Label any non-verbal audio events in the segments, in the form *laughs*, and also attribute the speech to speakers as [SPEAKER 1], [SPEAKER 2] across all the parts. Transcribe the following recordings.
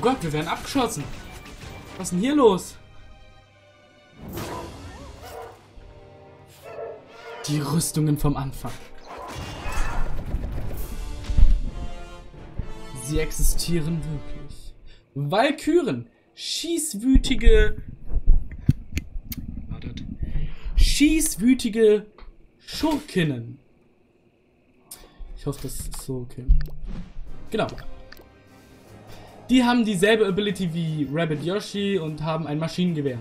[SPEAKER 1] Oh Gott, wir werden abgeschossen. Was ist denn hier los? Die Rüstungen vom Anfang. Sie existieren wirklich. Walküren. Schießwütige... Wartet. Schießwütige Schurkinnen. Ich hoffe, das ist so okay. Genau. Die haben dieselbe Ability wie Rabbit Yoshi und haben ein Maschinengewehr.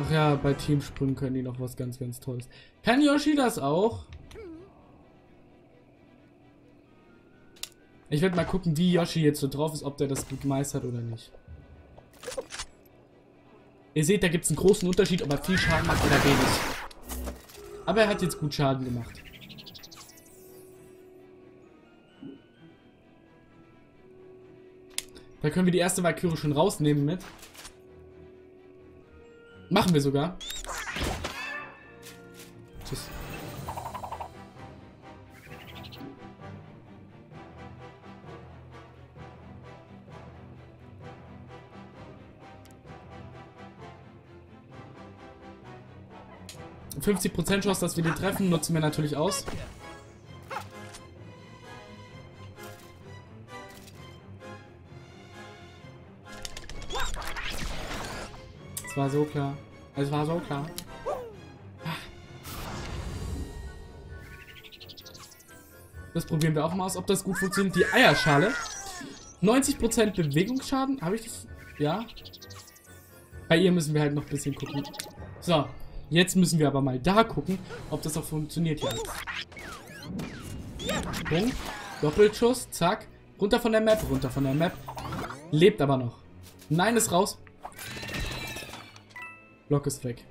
[SPEAKER 1] Ach ja, bei Teamsprüngen können die noch was ganz, ganz Tolles. Kann Yoshi das auch? Ich werde mal gucken, wie Yoshi jetzt so drauf ist, ob der das gut meistert oder nicht. Ihr seht, da gibt es einen großen Unterschied, ob er viel Schaden macht oder wenig. Aber er hat jetzt gut Schaden gemacht. Da können wir die erste Valkyrie schon rausnehmen mit. Machen wir sogar. 50% Chance, dass wir den treffen, nutzen wir natürlich aus. Es war so klar. Es war so klar. Das probieren wir auch mal aus, ob das gut funktioniert. Die Eierschale. 90% Bewegungsschaden. Habe ich das? Ja. Bei ihr müssen wir halt noch ein bisschen gucken. So, Jetzt müssen wir aber mal da gucken, ob das auch funktioniert hier. Sprung. Doppelschuss. Zack. Runter von der Map. Runter von der Map. Lebt aber noch. Nein, ist raus. Block ist weg.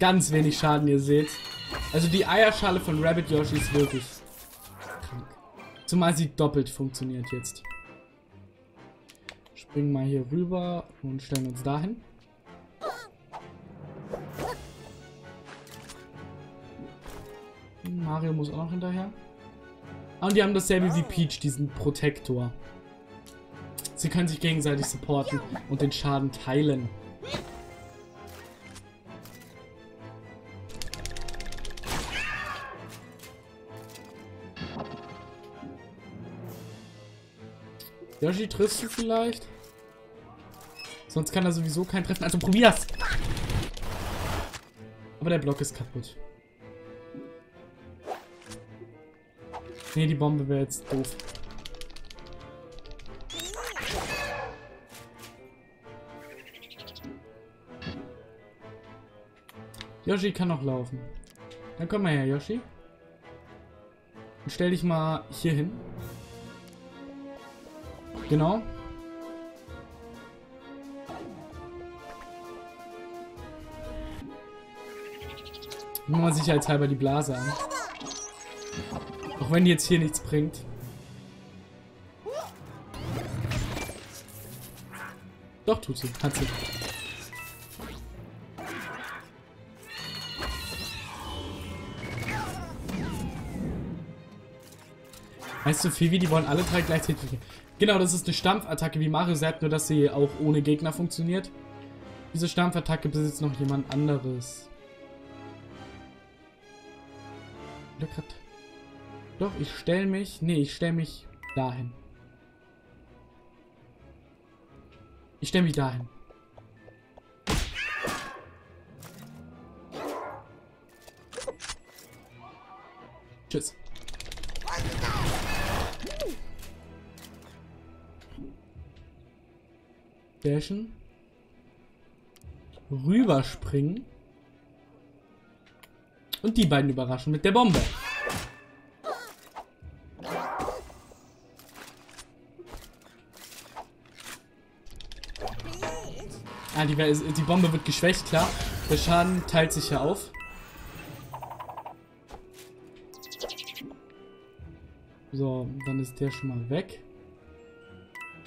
[SPEAKER 1] Ganz wenig Schaden, ihr seht. Also die Eierschale von Rabbit Yoshi ist wirklich krank. Zumal sie doppelt funktioniert jetzt. Springen mal hier rüber und stellen uns dahin. Mario muss auch noch hinterher. Ah, und die haben dasselbe wie Peach, diesen Protektor. Sie können sich gegenseitig supporten und den Schaden teilen. Yoshi, triffst du vielleicht? Sonst kann er sowieso keinen treffen. Also probier's! Aber der Block ist kaputt. Nee, die Bombe wäre jetzt doof. Yoshi kann noch laufen. Dann komm mal her, Yoshi. Und stell dich mal hier hin. Genau. Machen wir sicherheitshalber die Blase an. Auch wenn die jetzt hier nichts bringt. Doch, tut sie. Hat sie. Weißt du, Phoebe, die wollen alle drei gleichzeitig. Genau, das ist eine Stampfattacke, wie Mario sagt, nur dass sie auch ohne Gegner funktioniert. Diese Stampfattacke besitzt noch jemand anderes. Doch, ich stelle mich... Nee, ich stelle mich dahin. Ich stelle mich dahin. Tschüss. Dashen. Rüberspringen. Und die beiden überraschen mit der Bombe. Ah, die, die Bombe wird geschwächt, klar. Der Schaden teilt sich ja auf. So, dann ist der schon mal weg.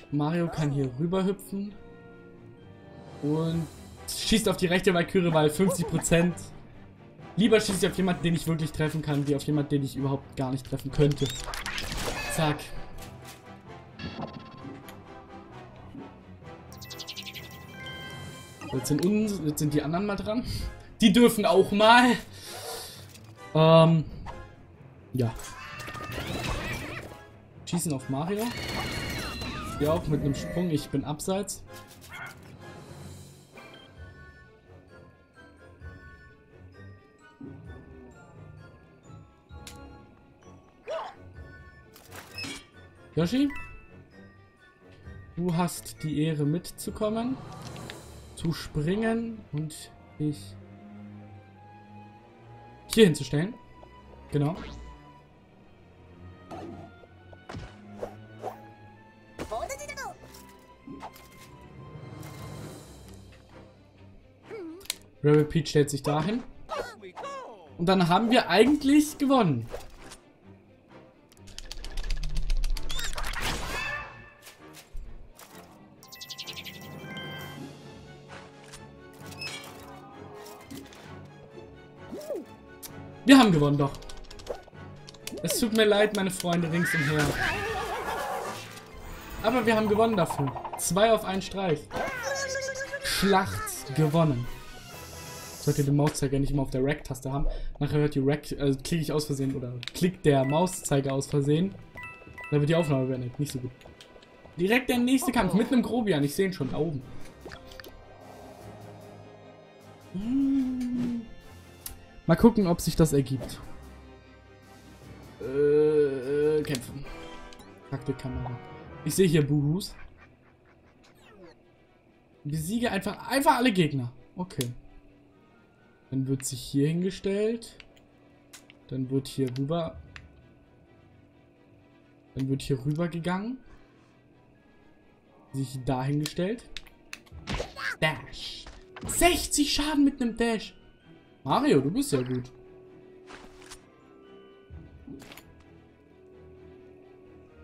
[SPEAKER 1] Mario kann hier rüber hüpfen. Und schießt auf die rechte Valkyrie, weil 50% Lieber schieße ich auf jemanden, den ich wirklich treffen kann, wie auf jemanden, den ich überhaupt gar nicht treffen könnte. Zack. Jetzt sind, uns, jetzt sind die anderen mal dran. Die dürfen auch mal. Ähm. Ja. Schießen auf Mario. Hier auch mit einem Sprung. Ich bin abseits. Yoshi? Du hast die Ehre mitzukommen, zu springen und dich hier hinzustellen. Genau. Rebel Peach stellt sich dahin. Und dann haben wir eigentlich gewonnen. Wir haben gewonnen, doch. Es tut mir leid, meine Freunde ringsumher. Aber wir haben gewonnen dafür. Zwei auf einen Streich. Schlacht gewonnen. Sollte den Mauszeiger nicht immer auf der Rack-Taste haben. Nachher hört die Rack, also klicke ich aus Versehen oder klickt der Mauszeiger aus Versehen. Dann wird die Aufnahme beendet. Nicht so gut. Direkt der nächste Kampf mit einem Grobian. Ich sehe ihn schon da oben. Hm. Mal gucken, ob sich das ergibt. Äh, äh kämpfen. Taktikkamera. Ich sehe hier Buhus. Besiege einfach, einfach alle Gegner. Okay. Dann wird sich hier hingestellt. Dann wird hier rüber. Dann wird hier rüber gegangen. Sich dahingestellt. Dash. 60 Schaden mit einem Dash. Mario, du bist ja gut.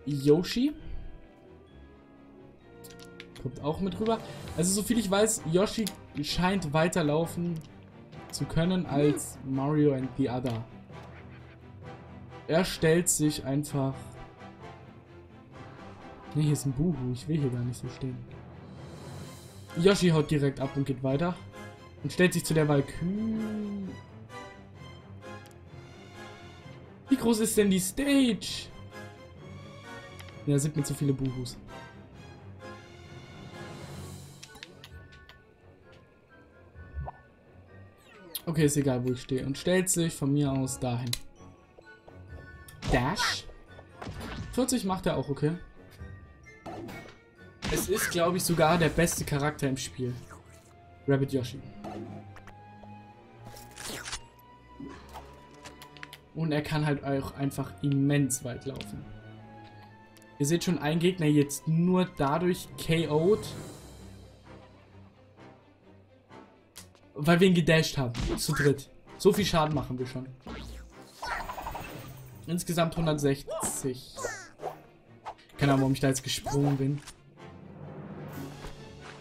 [SPEAKER 1] Yoshi. Kommt auch mit rüber. Also soviel ich weiß, Yoshi scheint weiterlaufen zu können als Mario and the Other. Er stellt sich einfach... Ne, hier ist ein Buhu. Ich will hier gar nicht so stehen. Yoshi haut direkt ab und geht weiter. Und stellt sich zu der Valkyrie. Wie groß ist denn die Stage? Ja, sind mir zu viele Buhus. Okay, ist egal, wo ich stehe. Und stellt sich von mir aus dahin. Dash. 40 macht er auch, okay. Es ist, glaube ich, sogar der beste Charakter im Spiel. Rabbit Yoshi. Und er kann halt auch einfach immens weit laufen. Ihr seht schon, ein Gegner jetzt nur dadurch KO'd. Weil wir ihn gedasht haben. Zu dritt. So viel Schaden machen wir schon. Insgesamt 160. Keine Ahnung, warum ich da jetzt gesprungen bin.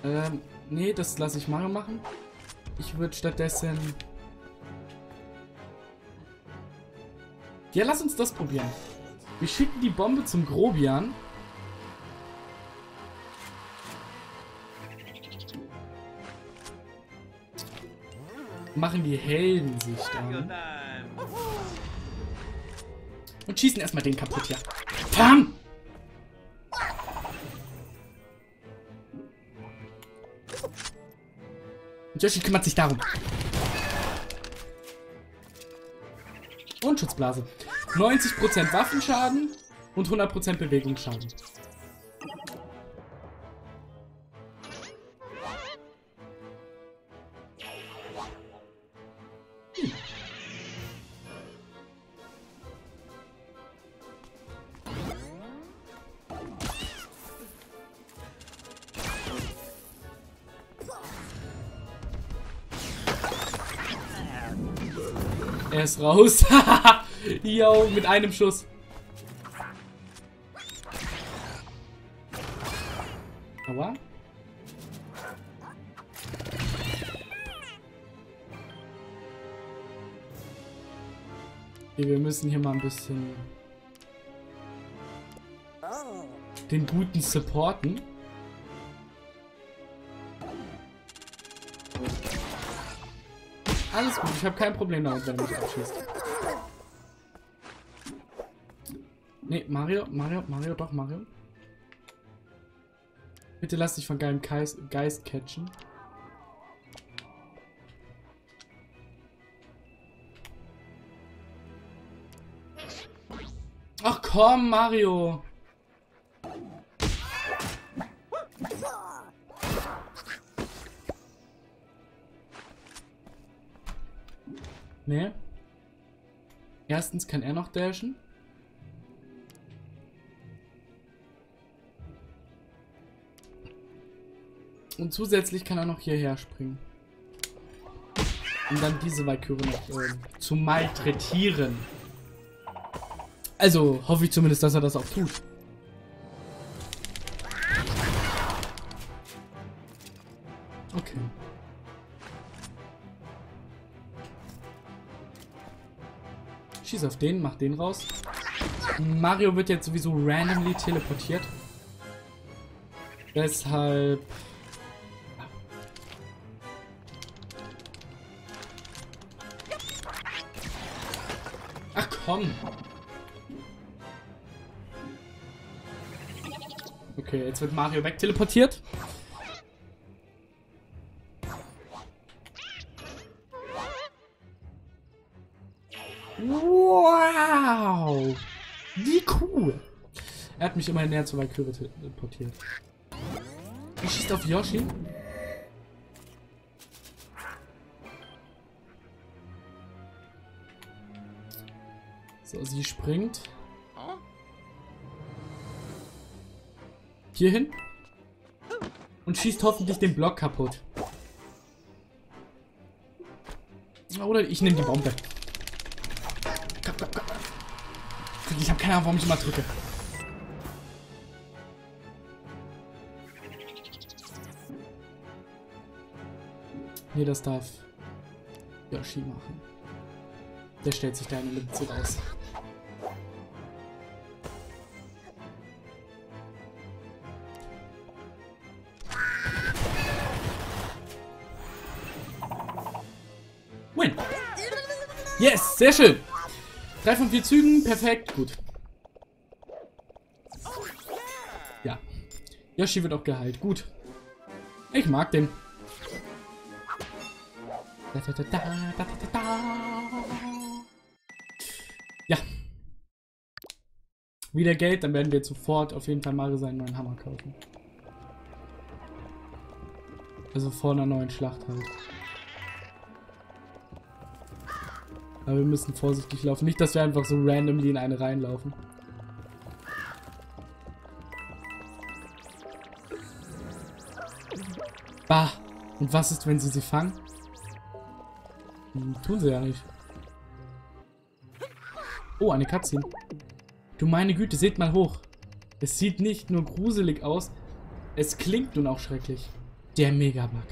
[SPEAKER 1] Ähm, nee, das lasse ich Mario machen. Ich würde stattdessen Ja, lass uns das probieren. Wir schicken die Bombe zum Grobian. Machen die Heldensicht an. Und schießen erstmal den kaputt hier. Bam! Und Yoshi kümmert sich darum. Und Schutzblase. 90% Waffenschaden und 100% Bewegungsschaden. Er ist raus. *laughs* Yo, mit einem Schuss. Aber. Okay, wir müssen hier mal ein bisschen den guten supporten. Alles gut, ich habe kein Problem damit, wenn er mich abschießt. Nee, Mario, Mario, Mario, doch, Mario. Bitte lass dich von geilem Geist, Geist catchen. Ach komm, Mario. Nee. Erstens kann er noch dashen. Und zusätzlich kann er noch hierher springen. Um dann diese Valkyrie noch äh, zu malträtieren. Also hoffe ich zumindest, dass er das auch tut. Okay. Schieß auf den, mach den raus. Mario wird jetzt sowieso randomly teleportiert. Deshalb... komm! Okay, jetzt wird Mario wegteleportiert. Wow! Wie cool! Er hat mich immerhin näher zur Valkyrie teleportiert. Er schießt auf Yoshi. So, sie springt. Hier hin. Und schießt hoffentlich den Block kaputt. Oder ich nehme die Bombe. Ich habe keine Ahnung, warum ich immer drücke. Nee, das darf Yoshi machen. Der stellt sich da eine Mütze raus. Sehr schön. Drei von vier Zügen, perfekt, gut. Ja. Yoshi wird auch geheilt, gut. Ich mag den. Ja. Wieder Geld, dann werden wir sofort auf jeden Fall Mario seinen neuen Hammer kaufen. Also vor einer neuen Schlacht halt. Aber wir müssen vorsichtig laufen. Nicht, dass wir einfach so randomly in eine reinlaufen. Bah. Und was ist, wenn sie sie fangen? Hm, tun sie ja nicht. Oh, eine Cutscene. Du meine Güte, seht mal hoch. Es sieht nicht nur gruselig aus, es klingt nun auch schrecklich. Der Megabug.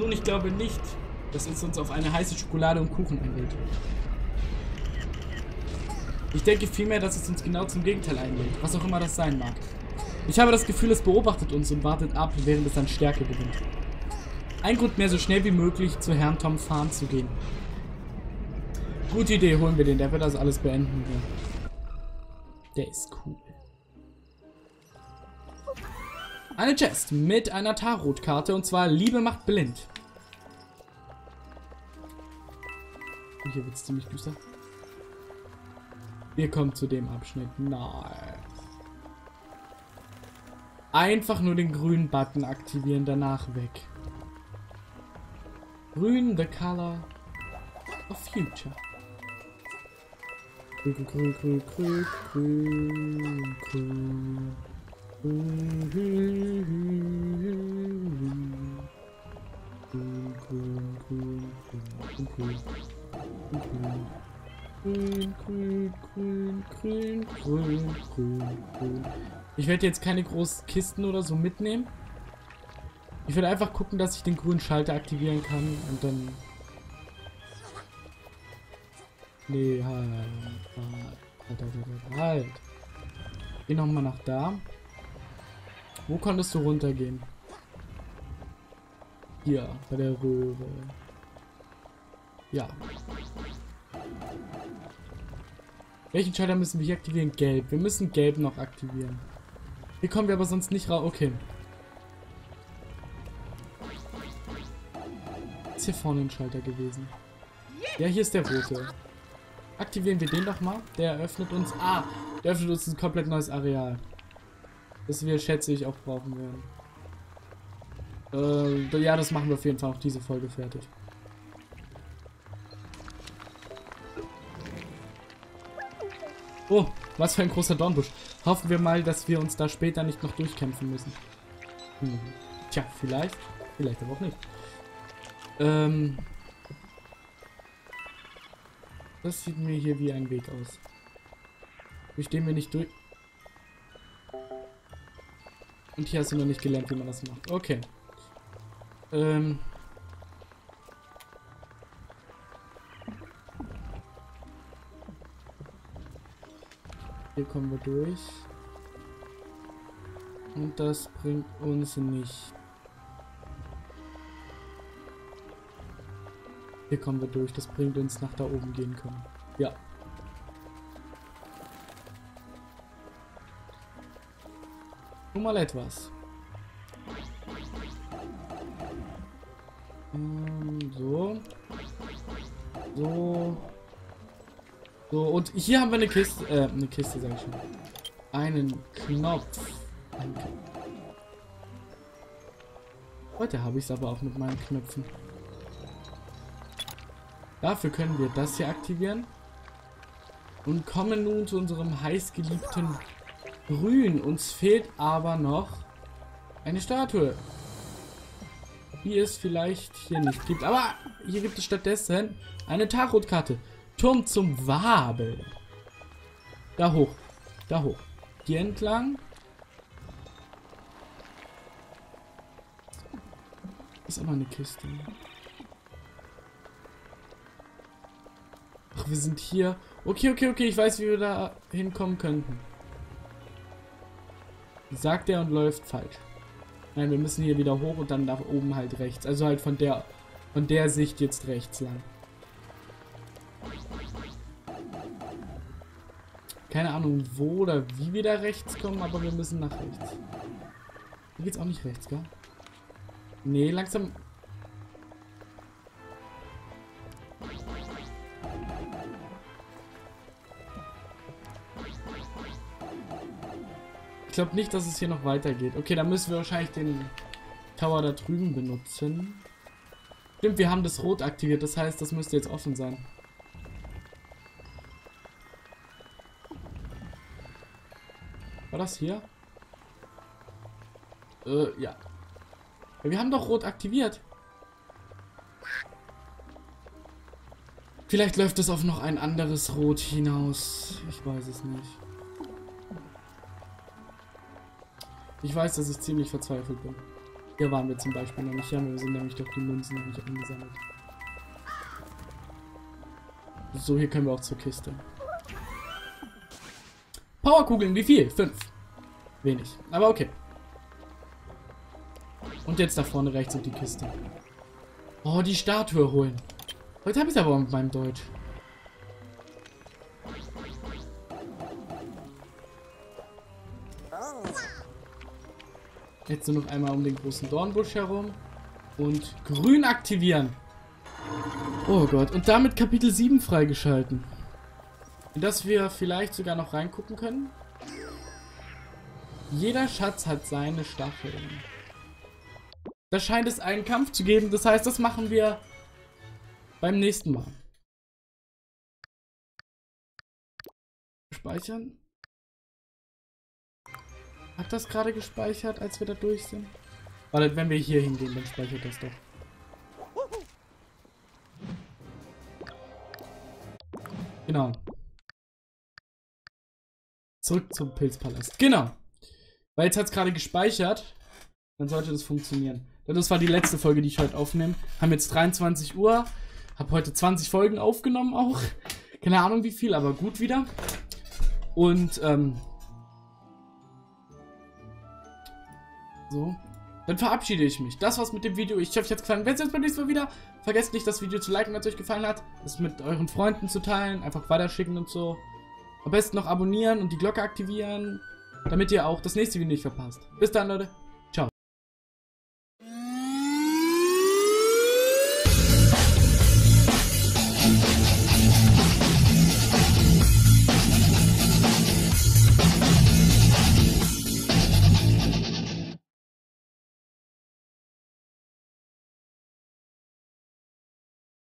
[SPEAKER 1] Nun, ich glaube nicht, dass es uns auf eine heiße Schokolade und Kuchen einlädt. Ich denke vielmehr, dass es uns genau zum Gegenteil einlädt, was auch immer das sein mag. Ich habe das Gefühl, es beobachtet uns und wartet ab, während es an Stärke gewinnt. Ein Grund mehr, so schnell wie möglich zu Herrn Tom Farm zu gehen. Gute Idee, holen wir den. Der wird das alles beenden. Ja. Der ist cool. Eine Chest mit einer Tarotkarte und zwar Liebe macht blind. Hier wird es ziemlich düster. Wir kommen zu dem Abschnitt. Nein. Einfach nur den grünen Button aktivieren, danach weg. Grün, the color of future. Grün, grün, grün, grün, grün, grün. Grün, grün, grün, grün, grün, grün, grün, grün, grün, grün, grün, grün, grün. Ich werde jetzt keine großen Kisten oder so mitnehmen. Ich würde einfach gucken, dass ich den grünen Schalter aktivieren kann und dann... Nee, halt. Halt, halt, halt, halt. Geh nochmal nach da. Wo konntest du runtergehen? Hier, bei der Röhre. Ja. Welchen Schalter müssen wir hier aktivieren? Gelb. Wir müssen Gelb noch aktivieren. Hier kommen wir aber sonst nicht raus. Okay. Ist hier vorne ein Schalter gewesen. Ja, hier ist der rote. Aktivieren wir den doch mal. Der eröffnet uns... Ah, der öffnet uns ein komplett neues Areal. Das wir, schätze ich, auch brauchen werden. Äh, ja, das machen wir auf jeden Fall auch diese Folge fertig. Oh, was für ein großer Dornbusch. Hoffen wir mal, dass wir uns da später nicht noch durchkämpfen müssen. Hm. Tja, vielleicht. Vielleicht aber auch nicht. Ähm. Das sieht mir hier wie ein Weg aus. Wir stehen wir nicht durch. Und hier hast du noch nicht gelernt, wie man das macht. Okay. Ähm. Hier kommen wir durch. Und das bringt uns nicht. Hier kommen wir durch. Das bringt uns nach da oben gehen können. Ja. Nur mal etwas. Ähm, so. So. So, und hier haben wir eine Kiste, äh, eine Kiste, sag ich schon. Einen Knopf. Ein Heute habe ich es aber auch mit meinen Knöpfen. Dafür können wir das hier aktivieren. Und kommen nun zu unserem heißgeliebten Grün. Uns fehlt aber noch eine Statue. Die es vielleicht hier nicht gibt. Aber hier gibt es stattdessen eine Tarotkarte. Turm zum Wabel. Da hoch. Da hoch. Hier entlang. Ist aber eine Kiste. Ach, wir sind hier. Okay, okay, okay. Ich weiß, wie wir da hinkommen könnten. Sagt er und läuft falsch. Nein, wir müssen hier wieder hoch und dann nach oben halt rechts. Also halt von der von der Sicht jetzt rechts lang. Keine Ahnung, wo oder wie wir da rechts kommen, aber wir müssen nach rechts. Hier geht's auch nicht rechts, gell? Nee, langsam... Ich glaube nicht, dass es hier noch weitergeht. Okay, dann müssen wir wahrscheinlich den Tower da drüben benutzen. Stimmt, wir haben das Rot aktiviert. Das heißt, das müsste jetzt offen sein. Das hier? Äh, ja. Wir haben doch Rot aktiviert. Vielleicht läuft es auf noch ein anderes Rot hinaus. Ich weiß es nicht. Ich weiß, dass ich ziemlich verzweifelt bin. Hier waren wir zum Beispiel noch nicht. Ja, wir sind nämlich doch die Münzen noch nicht angesammelt. So, hier können wir auch zur Kiste. Powerkugeln, wie viel? Fünf. Wenig. Aber okay. Und jetzt da vorne rechts und die Kiste. Oh, die Statue holen. Heute habe ich es aber mit meinem Deutsch. Jetzt nur noch einmal um den großen Dornbusch herum. Und grün aktivieren. Oh Gott. Und damit Kapitel 7 freigeschalten. Dass wir vielleicht sogar noch reingucken können. Jeder Schatz hat seine Stacheln. Da scheint es einen Kampf zu geben. Das heißt, das machen wir beim nächsten Mal. Speichern. Hat das gerade gespeichert, als wir da durch sind? Warte, wenn wir hier hingehen, dann speichert das doch. Genau. Zurück zum Pilzpalast. Genau. Weil jetzt hat es gerade gespeichert. Dann sollte das funktionieren. Das war die letzte Folge, die ich heute aufnehme. Haben jetzt 23 Uhr. Hab heute 20 Folgen aufgenommen auch. Keine Ahnung wie viel, aber gut wieder. Und, ähm... So. Dann verabschiede ich mich. Das war's mit dem Video. Ich hoffe, euch hat's gefallen. Wenn es jetzt beim nächsten Mal wieder, vergesst nicht, das Video zu liken, wenn es euch gefallen hat. Das mit euren Freunden zu teilen. Einfach weiterschicken und so. Am besten noch abonnieren und die Glocke aktivieren, damit ihr auch das nächste Video nicht verpasst. Bis dann, Leute.